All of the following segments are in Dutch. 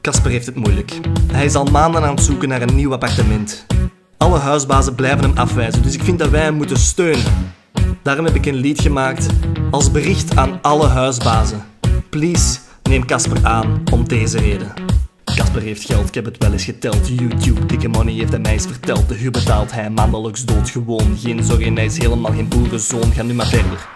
Casper heeft het moeilijk. Hij is al maanden aan het zoeken naar een nieuw appartement. Alle huisbazen blijven hem afwijzen, dus ik vind dat wij hem moeten steunen. Daarom heb ik een lied gemaakt als bericht aan alle huisbazen. Please, neem Casper aan om deze reden. Casper heeft geld, ik heb het wel eens geteld. YouTube, dikke money heeft hij mij eens verteld. De huur betaalt hij maandelijks doodgewoon. Geen zorgen, hij is helemaal geen boerenzoon. Ga nu maar verder.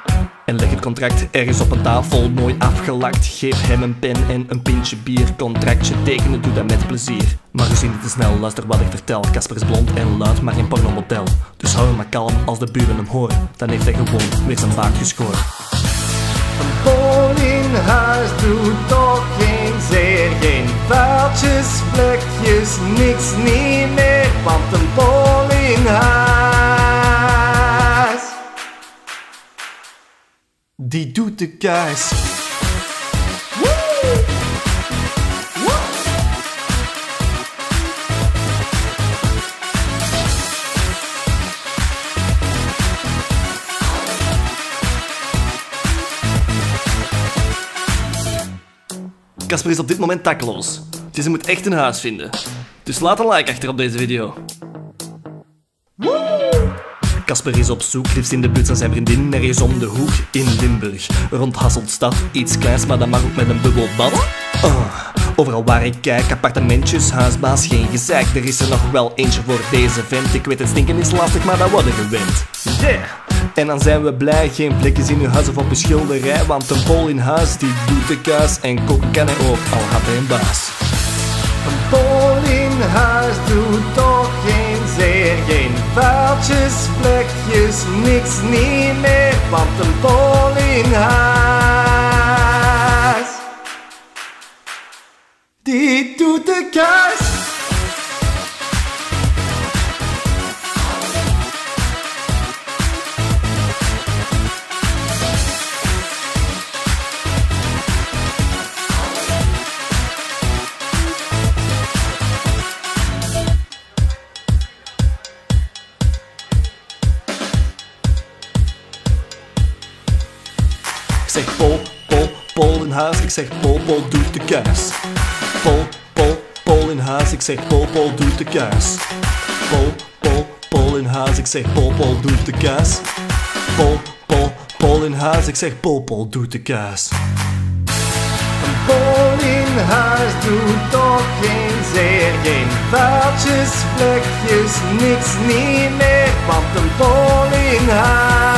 En leg het contract ergens op een tafel, mooi afgelakt. Geef hem een pen en een pintje bier. Contractje tekenen, doe dat met plezier. Maar gezien niet te snel, luister wat ik vertel. Casper is blond en luid, maar geen pornomodel. Dus hou hem maar kalm als de buren hem horen. Dan heeft hij gewoon weer zijn baard geschoren. Een in huis doet toch Die doet de kuis. Casper is op dit moment takloos. Dus hij moet echt een huis vinden. Dus laat een like achter op deze video. Casper is op zoek, liefst in de buurt van zijn vriendin, ergens om de hoek in Limburg. Rond Hasselstad, iets kleins, maar dat mag ook met een bubbelbad. Oh, overal waar ik kijk, appartementjes, huisbaas, geen gezeik. Er is er nog wel eentje voor deze vent. Ik weet het stinken is lastig, maar dat worden gewend. Yeah! En dan zijn we blij, geen vlekjes in uw huis of op uw schilderij. Want een bol in huis, die doet de kuis. En koken kan hij ook, al had hij een baas. Een bol in huis doet vuiltjes, vlekjes, niks niet meer, want een bol in huis. Die doet de kuis. Ik zeg Pol, Pol, Pol in huis. Ik zeg Pol, Pol doet de kuis. Pol, Pol, Pol in huis. Ik zeg Pol, Pol doet de kuis. Pol, Pol, Pol in huis. Ik zeg Pol, Pol doet de kuis. Pol, Pol, Pol in huis. Ik zeg Pol, Pol doet de kuis. Een bol in huis doet toch geen zeer, geen vuiltjes, vlekjes, niks niet meer, want een bol in huis.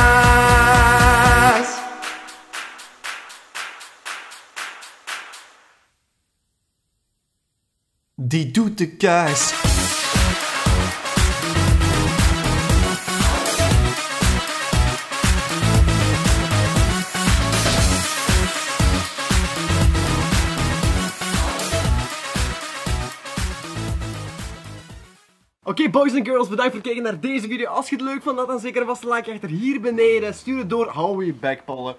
Die doet de kuis. Oké boys en girls, bedankt voor het kijken naar deze video. Als je het leuk vond, laat dan zeker vast een like achter hier beneden. Stuur het door, hou je backpollen.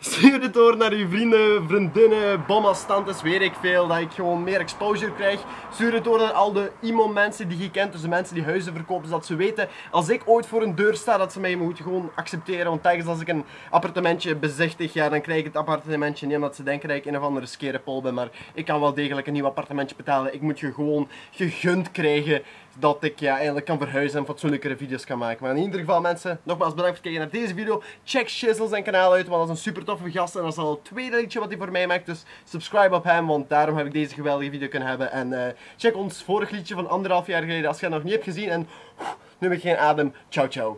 Stuur het door naar je vrienden, vriendinnen, bommas, tantes, weet ik veel. Dat ik gewoon meer exposure krijg. Stuur het door naar al de emo-mensen die je kent. Dus de mensen die huizen verkopen. Zodat ze weten, als ik ooit voor een deur sta, dat ze mij moeten gewoon accepteren. Want telkens als ik een appartementje bezichtig, ja, dan krijg ik het appartementje niet. Omdat ze denken dat ik een of andere skerepol ben. Maar ik kan wel degelijk een nieuw appartementje betalen. Ik moet je gewoon gegund krijgen dat ik ja, eigenlijk kan verhuizen en fatsoenlijkere video's kan maken. Maar in ieder geval mensen, nogmaals bedankt voor het kijken naar deze video. Check Shizzle zijn kanaal uit, want dat is een super toffe gast en dat is al het tweede liedje wat hij voor mij maakt. Dus subscribe op hem, want daarom heb ik deze geweldige video kunnen hebben. En eh, check ons vorig liedje van anderhalf jaar geleden als je het nog niet hebt gezien. En nu heb ik geen adem. Ciao ciao.